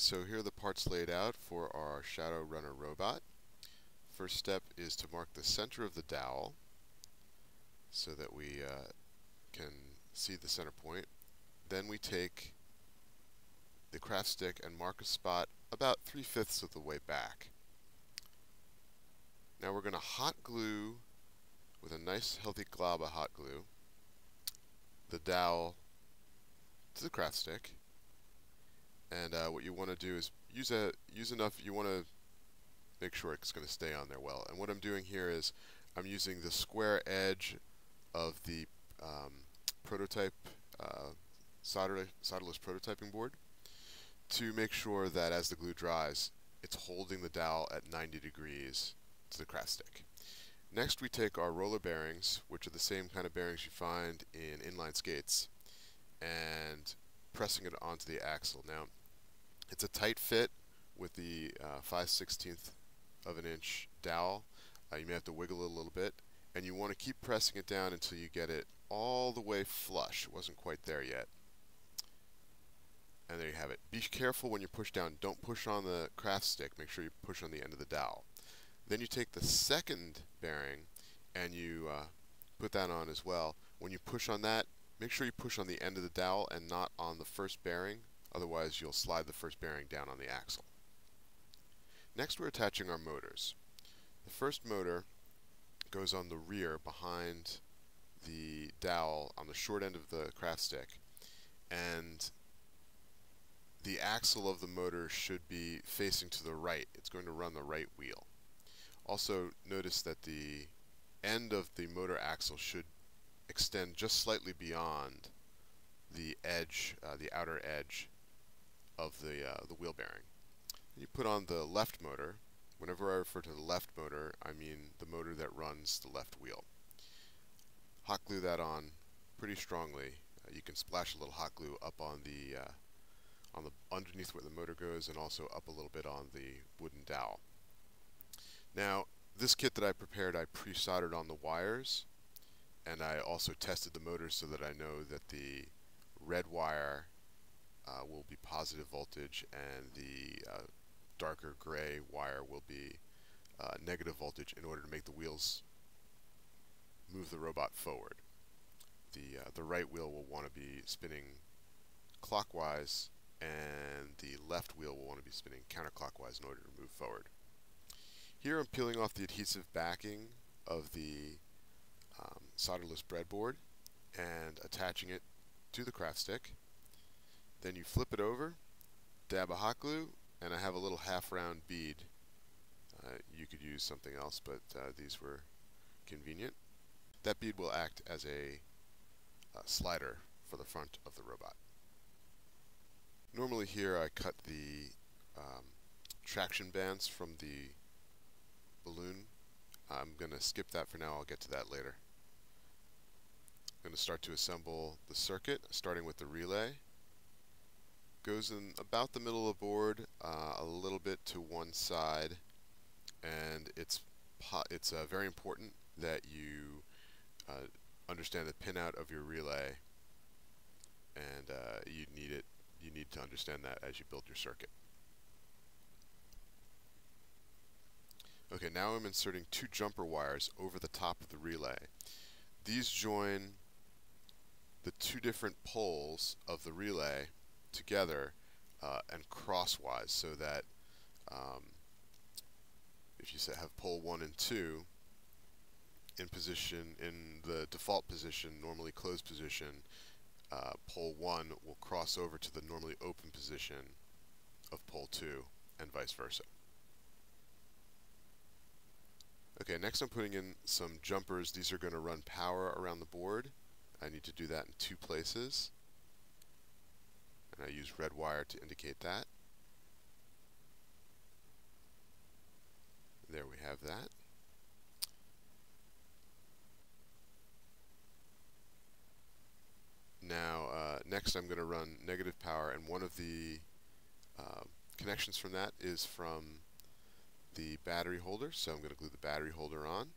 So here are the parts laid out for our Shadow Runner robot. First step is to mark the center of the dowel so that we uh, can see the center point. Then we take the craft stick and mark a spot about three-fifths of the way back. Now we're going to hot glue with a nice healthy glob of hot glue the dowel to the craft stick and uh, what you want to do is use a use enough you want to make sure it's going to stay on there well and what I'm doing here is I'm using the square edge of the um, prototype uh, solder, solderless prototyping board to make sure that as the glue dries it's holding the dowel at 90 degrees to the craft stick. Next we take our roller bearings which are the same kind of bearings you find in inline skates and pressing it onto the axle. Now it's a tight fit with the uh, 5 16th of an inch dowel. Uh, you may have to wiggle it a little bit and you want to keep pressing it down until you get it all the way flush. It wasn't quite there yet. And there you have it. Be careful when you push down. Don't push on the craft stick. Make sure you push on the end of the dowel. Then you take the second bearing and you uh, put that on as well. When you push on that, make sure you push on the end of the dowel and not on the first bearing. Otherwise, you'll slide the first bearing down on the axle. Next, we're attaching our motors. The first motor goes on the rear behind the dowel on the short end of the craft stick and the axle of the motor should be facing to the right. It's going to run the right wheel. Also notice that the end of the motor axle should extend just slightly beyond the edge, uh, the outer edge of the, uh, the wheel bearing. You put on the left motor. Whenever I refer to the left motor, I mean the motor that runs the left wheel. Hot glue that on pretty strongly. Uh, you can splash a little hot glue up on the uh, on the underneath where the motor goes and also up a little bit on the wooden dowel. Now, this kit that I prepared, I pre-soldered on the wires and I also tested the motor so that I know that the red wire uh, will be positive voltage and the uh, darker gray wire will be uh, negative voltage in order to make the wheels move the robot forward. The, uh, the right wheel will want to be spinning clockwise and the left wheel will want to be spinning counterclockwise in order to move forward. Here I'm peeling off the adhesive backing of the um, solderless breadboard and attaching it to the craft stick. Then you flip it over, dab a hot glue, and I have a little half round bead. Uh, you could use something else, but uh, these were convenient. That bead will act as a, a slider for the front of the robot. Normally here I cut the um, traction bands from the balloon. I'm going to skip that for now, I'll get to that later. I'm going to start to assemble the circuit, starting with the relay. Goes in about the middle of the board, uh, a little bit to one side, and it's it's uh, very important that you uh, understand the pinout of your relay, and uh, you need it. You need to understand that as you build your circuit. Okay, now I'm inserting two jumper wires over the top of the relay. These join the two different poles of the relay together uh, and crosswise so that um, if you have pole 1 and 2 in position, in the default position, normally closed position, uh, pole 1 will cross over to the normally open position of pole 2 and vice versa. Okay, next I'm putting in some jumpers. These are going to run power around the board. I need to do that in two places. And I use red wire to indicate that. There we have that. Now, uh, next I'm going to run negative power, and one of the uh, connections from that is from the battery holder, so I'm going to glue the battery holder on.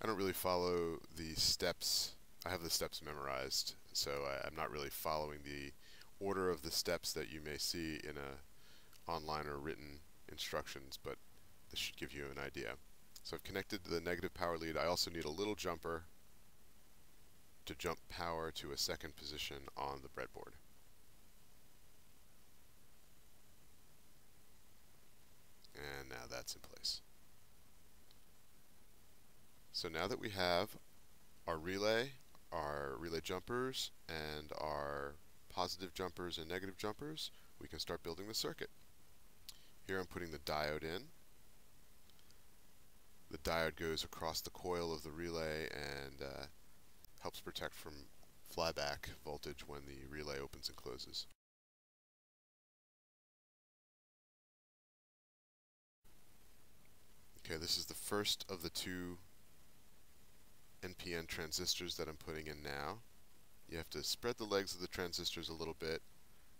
I don't really follow the steps I have the steps memorized, so I, am not really following the order of the steps that you may see in a online or written instructions, but this should give you an idea. So I've connected to the negative power lead. I also need a little jumper to jump power to a second position on the breadboard. And now that's in place. So now that we have our relay, our relay jumpers, and our positive jumpers and negative jumpers, we can start building the circuit. Here I'm putting the diode in. The diode goes across the coil of the relay and uh, helps protect from flyback voltage when the relay opens and closes. Okay, this is the first of the two NPN transistors that I'm putting in now. You have to spread the legs of the transistors a little bit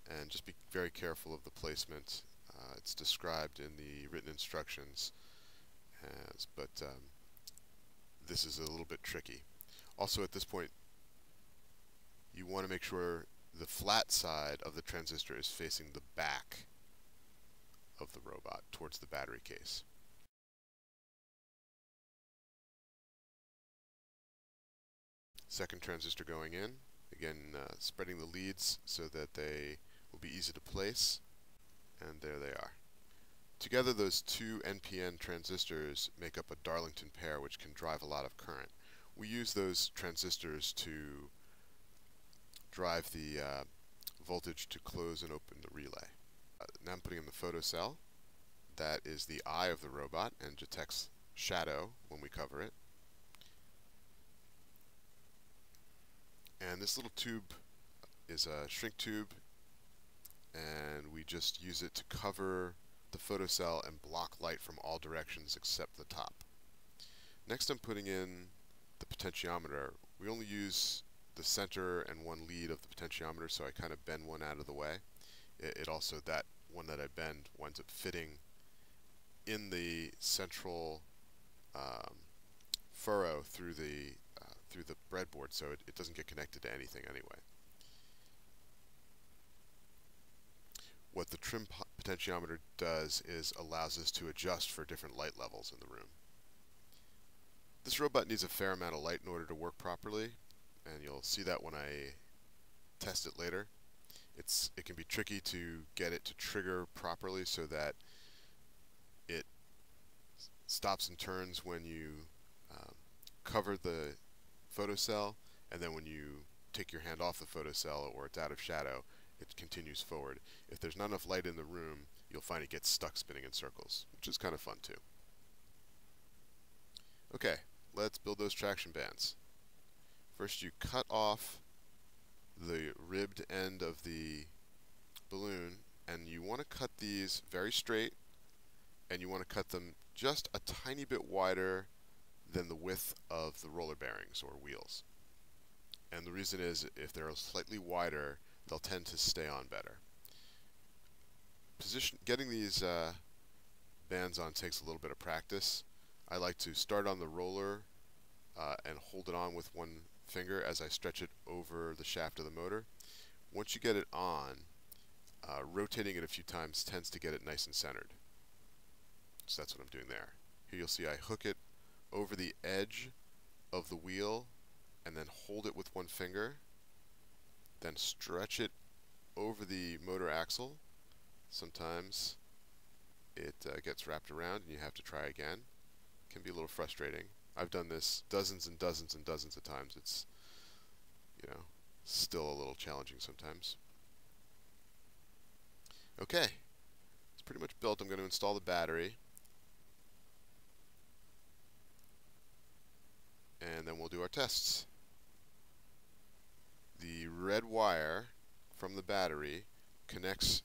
and just be very careful of the placement. Uh, it's described in the written instructions, as, but um, this is a little bit tricky. Also at this point, you want to make sure the flat side of the transistor is facing the back of the robot towards the battery case. Second transistor going in. Again, uh, spreading the leads so that they will be easy to place. And there they are. Together, those two NPN transistors make up a Darlington pair, which can drive a lot of current. We use those transistors to drive the uh, voltage to close and open the relay. Uh, now I'm putting in the photocell. That is the eye of the robot and detects shadow when we cover it. And this little tube is a shrink tube and we just use it to cover the photocell and block light from all directions except the top. Next I'm putting in the potentiometer. We only use the center and one lead of the potentiometer so I kind of bend one out of the way. It, it also, that one that I bend winds up fitting in the central um, furrow through the through the breadboard so it, it doesn't get connected to anything anyway. What the trim potentiometer does is allows us to adjust for different light levels in the room. This robot needs a fair amount of light in order to work properly, and you'll see that when I test it later. It's It can be tricky to get it to trigger properly so that it stops and turns when you um, cover the photocell, and then when you take your hand off the photocell or it's out of shadow, it continues forward. If there's not enough light in the room, you'll find it gets stuck spinning in circles, which is kind of fun too. Okay, let's build those traction bands. First you cut off the ribbed end of the balloon and you want to cut these very straight and you want to cut them just a tiny bit wider than the width of the roller bearings or wheels. And the reason is if they're slightly wider, they'll tend to stay on better. Position, getting these uh, bands on takes a little bit of practice. I like to start on the roller uh, and hold it on with one finger as I stretch it over the shaft of the motor. Once you get it on, uh, rotating it a few times tends to get it nice and centered. So that's what I'm doing there. Here you'll see I hook it over the edge of the wheel and then hold it with one finger, then stretch it over the motor axle. Sometimes it uh, gets wrapped around and you have to try again. It can be a little frustrating. I've done this dozens and dozens and dozens of times. It's, you know, still a little challenging sometimes. Okay, it's pretty much built. I'm going to install the battery. and then we'll do our tests. The red wire from the battery connects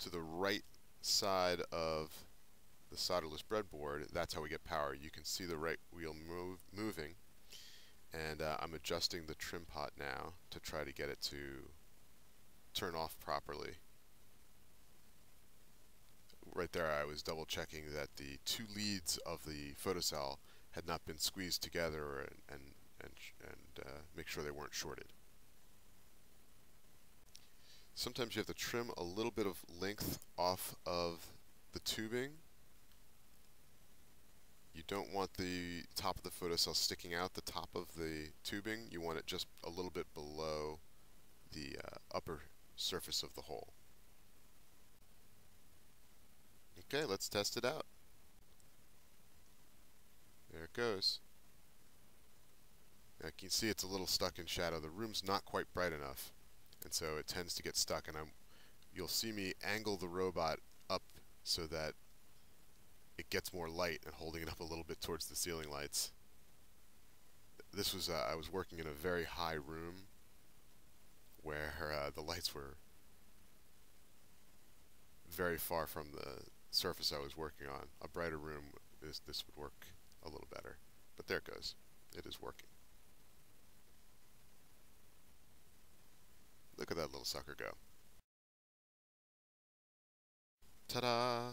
to the right side of the solderless breadboard. That's how we get power. You can see the right wheel move, moving and uh, I'm adjusting the trim pot now to try to get it to turn off properly. Right there I was double checking that the two leads of the photocell had not been squeezed together and, and, and, and uh, make sure they weren't shorted. Sometimes you have to trim a little bit of length off of the tubing. You don't want the top of the photocell sticking out the top of the tubing. You want it just a little bit below the uh, upper surface of the hole. Okay, let's test it out. There it goes. You can see it's a little stuck in shadow. The room's not quite bright enough, and so it tends to get stuck. And I'm, you'll see me angle the robot up so that it gets more light and holding it up a little bit towards the ceiling lights. This was, uh, I was working in a very high room where uh, the lights were very far from the surface I was working on. A brighter room, this, this would work a little better. But there it goes. It is working. Look at that little sucker go. Ta-da!